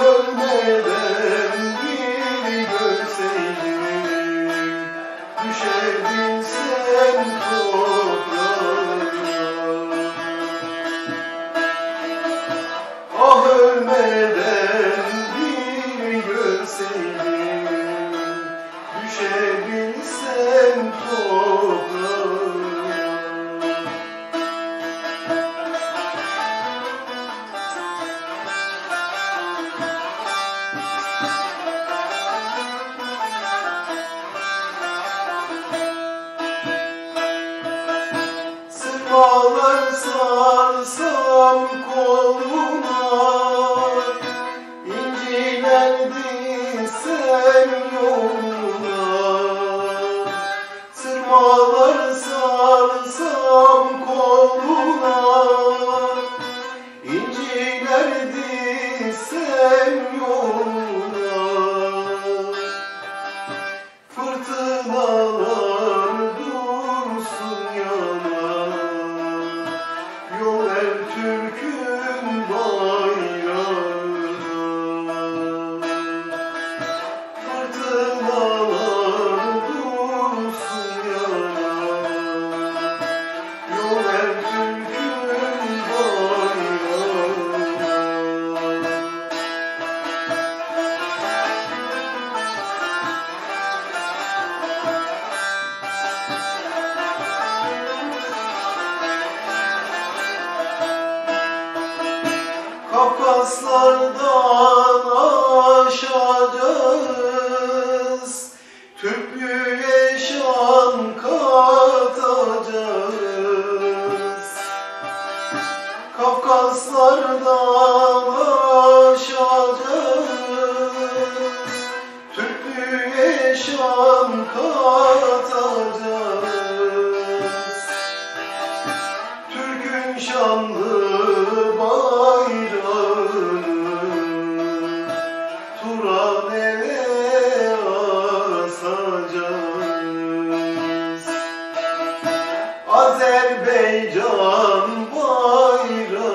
Ah, ölmeden biri görseydin Düşerdin sen ölmeden biri görseydin Düşerdin sen sarsam koluna İnciler dirsem yoluna Kafkaslardan aşacağız Türklüğe şan katacağız Kafkaslardan aşacağız Türklüğe şan katacağız Türk'ün şanlı bayrağını Azerbaycan bayrağı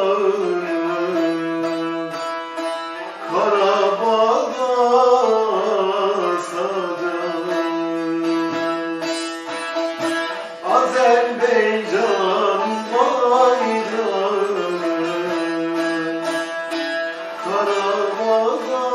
Karabağ'a Azerbaycan bayrağı Karabağ'a